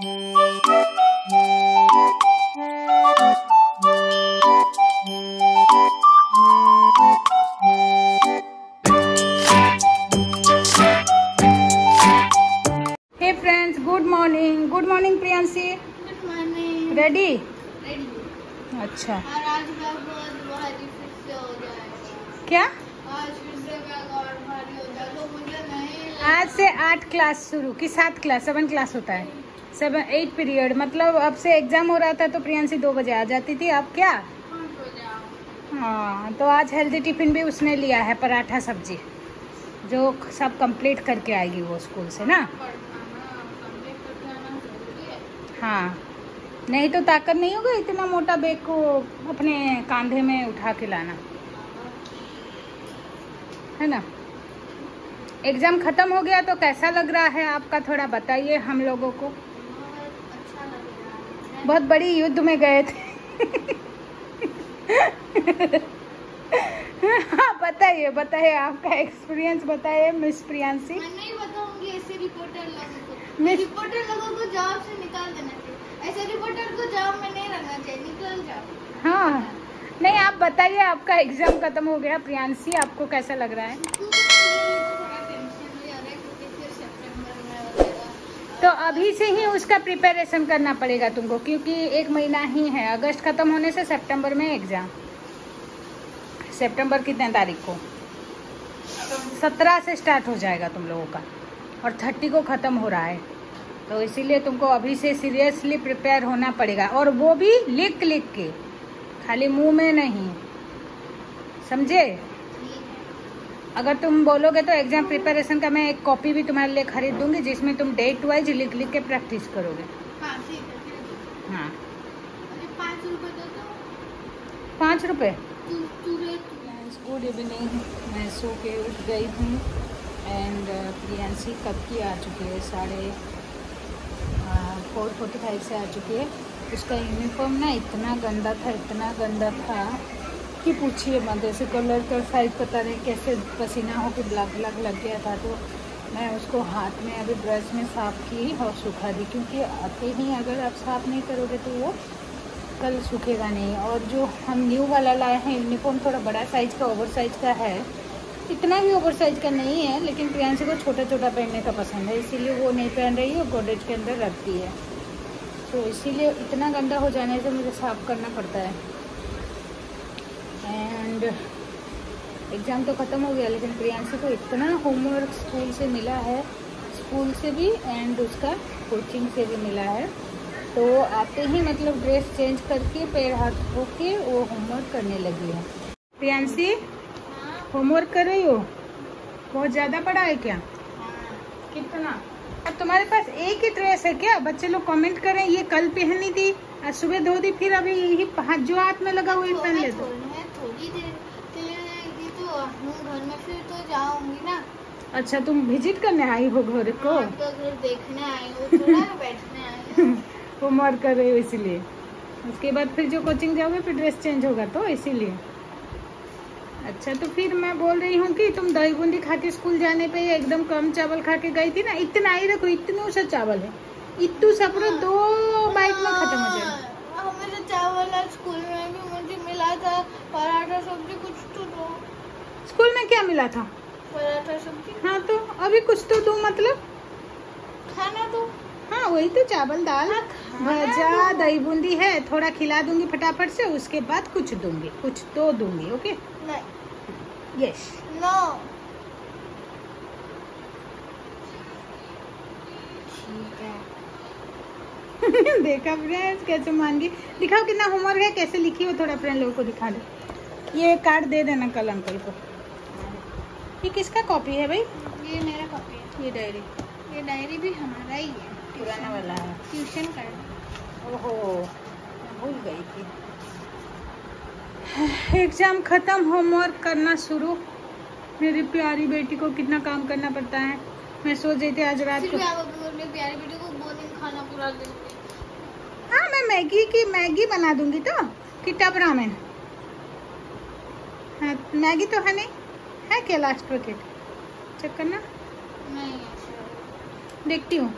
Friends good morning good morning Priyanshi good morning ready ready अच्छा. और आज बहुत भारी फिर से हो। जाएगा क्या? आज फिर से और भारी हो जाएगा तो मुझे नहीं आज से आठ क्लास शुरू की सात क्लास सेवन क्लास होता है। सेवन एट पीरियड मतलब अब से एग्ज़ाम हो रहा था तो प्रियांशी दो बजे आ जाती थी। अब क्या? हो तो आज हेल्दी टिफ़िन भी उसने लिया है, पराठा सब्ज़ी। जो सब कंप्लीट करके आएगी वो स्कूल से, ना? हाँ। नहीं तो ताकत नहीं होगा इतना मोटा बैग को अपने कांधे में उठा के लाना? है ना? एग्ज़ाम खत्म हो गया तो कैसा लग रहा है आपका? थोड़ा बताइए हम लोगों को बहुत अच्छा लग रहा है बहुत बड़ी युद्ध में गए थे। हाँ बताइए बताइए आपका एक्सपीरियंस बताइए मिस प्रियांशी। मैं नहीं बताऊँगी ऐसे रिपोर्टर लोगों को। मैं- रिपोर्टर लोगों को जॉब से निकाल देना चाहिए। ऐसे रिपोर्टर को जॉब में नहीं रखना चाहिए निकल जाओ। हाँ। नहीं आप बताइए आपका एग्ज़ाम खत्म हो गया प्रियांशी आपको कैसा लग रहा है थोड़ा टेंशन भी आ रहा है क्योंकि फिर सितंबर में हो जाएगा तो अभी से ही उसका प्रिपरेशन करना पड़ेगा तुमको, क्योंकि एक महीना ही है। अगस्त खत्म होने से सितंबर में एग्ज़ाम सितंबर कितने तारीख को? सत्रह से स्टार्ट हो जाएगा तुम लोगों का। और थर्टी को ख़त्म हो रहा है। तो इसीलिए तुमको अभी से सीरियसली प्रिपेयर होना पड़ेगा। और वो भी लिख लिख के। खाली मुँह में नहीं। समझे? अगर तुम बोलोगे तो एग्ज़ाम प्रिपरेशन का मैं एक कॉपी भी तुम्हारे लिए खरीद दूँगी जिसमें तुम डेट वाइज लिख लिख के प्रैक्टिस करोगे। हाँ ठीक है पाँच रुपये गुड इवनिंग मैं सो के उठ गई हूँ एंड प्रियांशी कब की आ चुकी है? साढ़े फोर फोर्टी फाइव से आ चुकी है। उसका यूनिफॉर्म ना इतना गंदा था इतना गंदा था। कि पूछिए मत ऐसे कलर का साइज़ पता नहीं कैसे पसीना हो के ब्लैक ब्लैक लग गया था तो मैं उसको हाथ में, अभी ब्रश में साफ़ की और सूखा दी, क्योंकि आते ही अगर आप साफ़ नहीं करोगे तो वो कल सूखेगा नहीं। और जो हम न्यू वाला लाए हैं यूनिफॉर्म थोड़ा बड़ा साइज़ का ओवर साइज़ का है। इतना भी ओवर साइज़ का नहीं है, लेकिन प्रियांशी को छोटा छोटा पहनने का पसंद है, इसीलिए वो नहीं पहन रही है गोडेज के अंदर रखती है। तो इसीलिए इतना गंदा हो जाने से मुझे साफ़ करना पड़ता है। एंड एग्ज़ाम तो ख़त्म हो गया लेकिन प्रियांशी को इतना होमवर्क स्कूल से मिला है स्कूल से भी एंड उसका कोचिंग से भी मिला है। तो आते ही मतलब ड्रेस चेंज करके पैर हाथ धो के वो होमवर्क करने लगी है। प्रियांशी होमवर्क कर रही हो? बहुत ज़्यादा पढ़ा है क्या? कितना? अब तुम्हारे पास एक ही ड्रेस है क्या? बच्चे लोग कमेंट करें ये कल पहनी थी आज सुबह धो दी फिर अभी यही हाथ जो हाथ में लगा वही पहन लेते मैं थोड़ी देर के लिए आएगी तो हूँ घर में फिर तो जाऊँगी ना। अच्छा तुम विज़िट करने आई हो घर को? हाँ, तो घर देखने आई हूँ बैठने आई हूँ। होमवर्क कर रही हो इसीलिए। उसके बाद फिर जो कोचिंग जाओगे फिर ड्रेस चेंज होगा तो इसीलिए। अच्छा तो फिर मैं बोल रही हूँ कि तुम दही बूंदी खा के स्कूल जाने पे एकदम कम चावल खा के गई थी ना इतना ही रखो इतने सा चावल है। इतू सपरो दो बाइट में खत्म हो जाएगा। हाँ, मुझे चावल आज स्कूल में भी मुझे मिला था पराठा सब्ज़ी कुछ तो स्कूल में क्या मिला था? पराठा सब्ज़ी हाँ तो अभी कुछ तो दूँ मतलब। खाना दो हाँ वही तो चावल दाल हाँ, भजा दही बूंदी है थोड़ा खिला दूँगी फटाफट से उसके बाद कुछ दूँगी कुछ तो दूँगी ओके? नहीं। यस नो देखा फ्रेंड्स कैसे मान गई दिखाओ कितना होमवर्क है कैसे लिखी हो थोड़ा फ्रेंड लोगों को दिखा दो। ये कार्ड दे देना कल अंकल को। ये किसका कॉपी है भाई? ये मेरा कॉपी है। ये डायरी ये डायरी भी हमारा ही है। पुराना वाला है। ट्यूशन का ओहो भूल गई थी। एग्ज़ाम खत्म होमवर्क करना शुरू। मेरी प्यारी बेटी को कितना काम करना पड़ता है। मैं सोच रही थी आज रात को। आप अपने को खाना पूरा हाँ मैं मैगी की मैगी बना दूँगी तो। कि टब रामेन। हाँ मैगी तो है नहीं? है क्या लास्ट पैकेट चेक करना? नहीं देखती हूँ।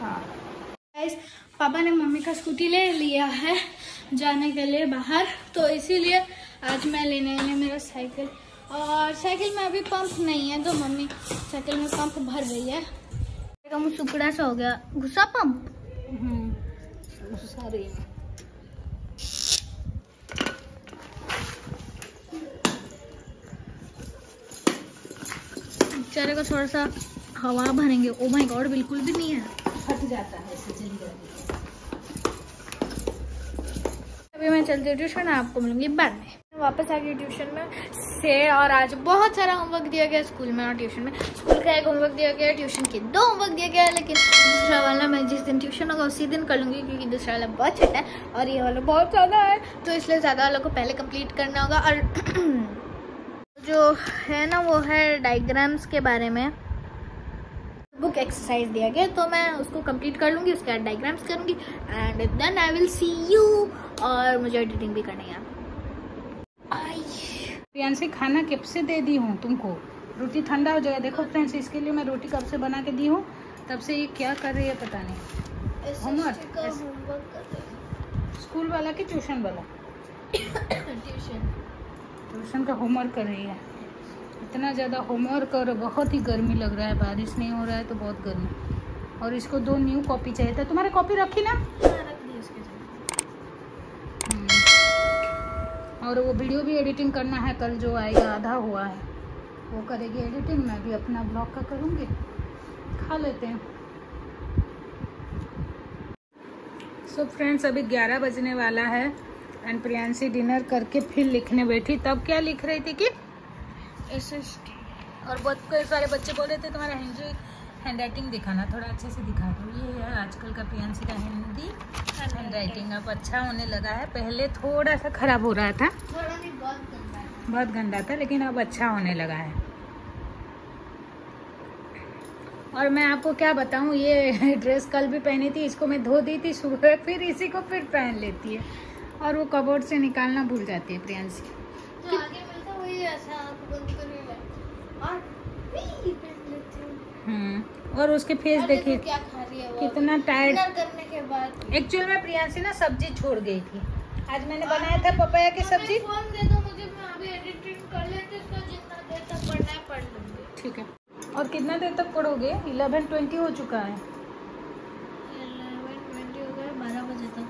हाँ। पापा ने मम्मी का स्कूटी ले लिया है जाने के लिए बाहर तो इसीलिए आज मैं लेने गई मेरा साइकिल और साइकिल में अभी पंप नहीं है तो मम्मी साइकिल में पंप भर रही है। तो सा हो गया। घुसा पंप हम्म रही को थोड़ा सा हवा भरेंगे। ओ माय गॉड बिल्कुल भी नहीं है। फट जाता है ऐसे जल्दी जल्दी अभी मैं चलती हूँ ट्यूशन आपको मिलूँगी बाद में। वापस आ गई ट्यूशन में से और आज बहुत सारा होमवर्क दिया गया स्कूल में और ट्यूशन में। स्कूल का एक होमवर्क दिया गया ट्यूशन के दो होमवर्क दिया गया लेकिन दूसरा वाला मैं जिस दिन ट्यूशन होगा उसी दिन कर लूँगी क्योंकि दूसरा वाला बहुत छोटा है और ये वाला बहुत ज़्यादा है तो इसलिए ज़्यादा वालों को पहले कंप्लीट करना होगा और जो है ना वो है डायग्राम्स के बारे में। बुक एक्सरसाइज दिया गया तो मैं उसको कंप्लीट कर लूँगी उसके बाद डायग्राम्स करूँगी and then I will see you और मुझे एडिटिंग भी करनी है। प्रियांशी खाना कब से दे दी हूँ तुमको? रोटी ठंडा हो जाएगा। देखो फ्रेंड्स इसके लिए मैं रोटी कब से बना के दी हूँ तब से ये क्या कर रही है पता नहीं। होमवर्क स्कूल वाला कि ट्यूशन वाला? ट्यूशन ट्यूशन का होमवर्क कर रही है। इतना ज़्यादा होमवर्क और बहुत ही गर्मी लग रहा है। बारिश नहीं हो रहा है तो बहुत गर्मी। और इसको दो न्यू कॉपी चाहिए था। तुम्हारे कॉपी रखी ना? हम्म। और वो वीडियो भी एडिटिंग करना है। कल जो आएगा आधा हुआ है। वो करेगी एडिटिंग मैं भी अपना ब्लॉग का करूँगी। खा लेते हैं। सो so फ्रेंड्स अभी 11 बजने वाला है। एंड प्रियांशी डिनर करके फिर लिखने बैठी। तब क्या लिख रही थी कि? एस एस टी और बहुत कई सारे बच्चे बोल रहे थे तुम्हारा हिंदी हैंड राइटिंग दिखाना थोड़ा अच्छे से दिखा दो। ये है आजकल का प्रियांशी का हिंदी हैंड राइटिंग अब अच्छा होने लगा है। पहले थोड़ा सा खराब हो रहा था। थोड़ा नहीं बहुत गंदा बहुत गंदा था लेकिन अब अच्छा होने लगा है। और मैं आपको क्या बताऊँ ये ड्रेस कल भी पहनी थी इसको मैं धो दी थी सुबह फिर इसी को फिर पहन लेती है। और वो कबोर्ड से निकालना भूल जाती है प्रियांशी आगे मिलता वही ऐसा हूँ हम्म और उसके फेस देखिए देखो क्या खा रही है वो कितना टायर्ड करने के बाद। एक्चुअल में प्रियांशी ना सब्ज़ी छोड़ गई थी। आज मैंने बनाया था पपाया की सब्ज़ी। फ़ोन दे दो मुझे मैं अभी एडिटिंग कर लेती जितना देर तक पढ़ना है पढ़ लूँगी। ठीक है। और कितना देर तक पढ़ोगे? इलेवन ट्वेंटी हो चुका है। इलेवन ट्वेंटी हो गए बारह बजे तक।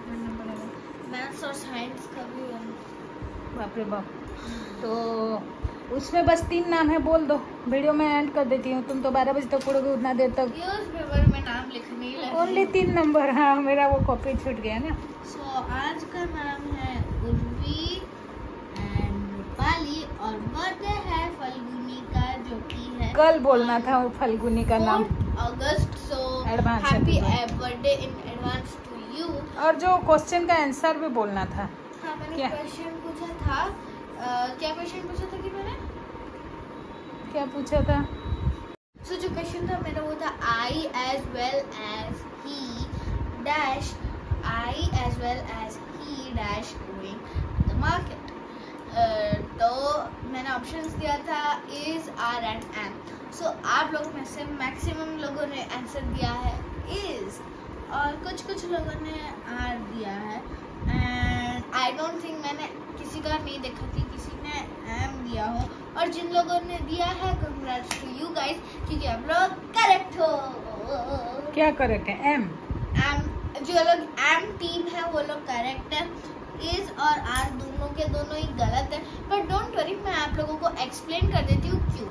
मैथ्स और साइंस का भी है। बाप रे बाप। तो उसमें बस तीन नाम है बोल दो। वीडियो में एंड कर देती हूँ। तुम तो बारह बजे तक पढ़ोगे उतना देर तक। न्यूज़ पेपर में नाम लिखने ओनली तीन नंबर हाँ मेरा वो कॉपी छूट गया ना। सो आज का नाम है उर्वी एंड रूपाली और बर्थडे है फल्गुनी का जो कि है कल बोलना था वो फल्गुनी का नाम। अगस्त so happy birthday in advance you और जो क्वेश्चन का आंसर भी बोलना था। हाँ मैंने क्या? क्वेश्चन पूछा था। अ, क्या क्वेश्चन पूछा था कि मैंने? क्या पूछा था? सो जो क्वेश्चन था मेरा वो था I as well as he dash I as well as he dash going the market तो मैंने ऑप्शंस दिया था is are and am so आप लोग में से मैक्सिमम लोगों ने आंसर दिया है इज़ और कुछ कुछ लोगों ने आर दिया है। एंड आई डोंट थिंक मैंने किसी का नहीं देखा कि किसी ने एम दिया हो। और जिन लोगों ने दिया है कंग्रेट्स टू यू गाइस क्योंकि आप लोग करेक्ट हो। क्या करेक्ट है? एम एम जो लोग एम टीम है वो लोग करेक्ट है। इज़ और आर दोनों के दोनों ही गलत है। पर डोंट वरी मैं आप लोगों को एक्सप्लेन कर देती हूँ क्यों।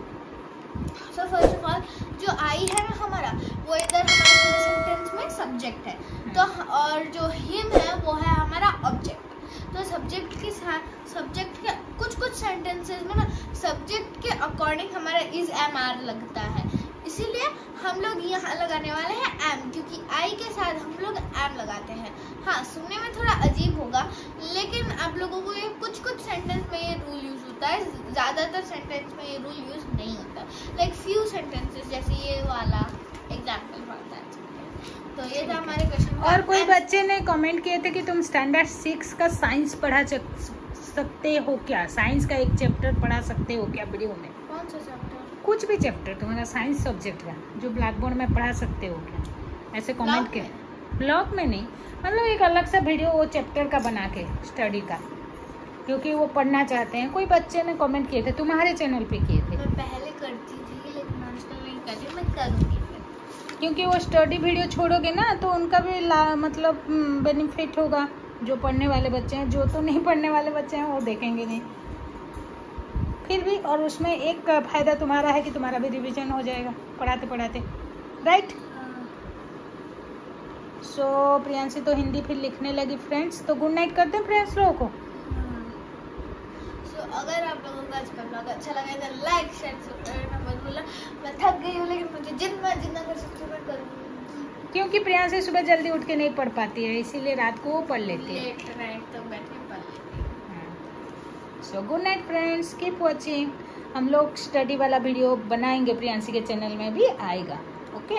सो फ़र्स्ट ऑफ़ ऑल जो आई है ना हमारा, वो इधर सेंटेंस में सब्जेक्ट है। तो और जो हिम है, वो है हमारा ऑब्जेक्ट तो सब्जेक्ट के साथ सब्जेक्ट के कुछ कुछ सेंटेंसेस में ना सब्जेक्ट के अकॉर्डिंग हमारा इज़ एम आर लगता है। इसीलिए हम लोग यहाँ लगाने वाले हैं एम क्योंकि आई के साथ हम लोग एम लगाते हैं। हाँ सुनने में थोड़ा अजीब होगा, लेकिन आप लोगों को ये कुछ कुछ सेंटेंस में ये रूल यूज़ होता है। ज़्यादातर सेंटेंस में ये रूल यूज़ नहीं लाइक फ्यू सेंटेंसेस जैसे ये वाला एग्ज़ाम्पल है तो ये था हमारे क्वेश्चन और कोई बच्चे ने कमेंट किए थे कि तुम स्टैंडर्ड सिक्स का साइंस पढ़ा सकते हो क्या? साइंस का एक चैप्टर पढ़ा सकते हो क्या वीडियो में? कौन सा चैप्टर कुछ भी चैप्टर तुम्हारा साइंस सब्जेक्ट का जो ब्लैक बोर्ड में पढ़ा सकते हो क्या? ऐसे कमेंट के ब्लॉग में नहीं मतलब एक अलग सा वीडियो वो चैप्टर का बना के स्टडी का। क्योंकि वो पढ़ना चाहते हैं। कोई बच्चे ने कमेंट किए थे तुम्हारे चैनल पे किए थे। करूँगी। क्योंकि वो स्टडी वीडियो छोड़ोगे ना तो उनका भी ला मतलब बेनिफिट होगा। जो पढ़ने वाले बच्चे हैं, जो तो नहीं पढ़ने वाले बच्चे हैं, वो देखेंगे नहीं। फिर भी, और उसमें एक फ़ायदा तुम्हारा है कि तुम्हारा भी रिवीजन हो जाएगा, पढ़ाते पढ़ाते। राइट हाँ। सो प्रियांशी तो हिंदी फिर लिखने लगी फ्रेंड्स तो गुड नाइट करते हैं फ्रेंड्स लोगों को। सो अगर आप लोगों को अच्छा लगा तो लाइक शेयर करना मैं थक गई हूँ लेकिन मुझे जितना जितना कर सकती हूँ मैं करूँगी क्योंकि प्रिया से सुबह जल्दी उठ के नहीं पढ़ पाती है इसीलिए रात को वो पढ़ लेती है। लेट नाइट तक बैठे पढ़ लेती हूँ। So good night friends keep watching हम लोग स्टडी वाला वीडियो बनाएँगे प्रियांशी के चैनल में भी आएगा। ओके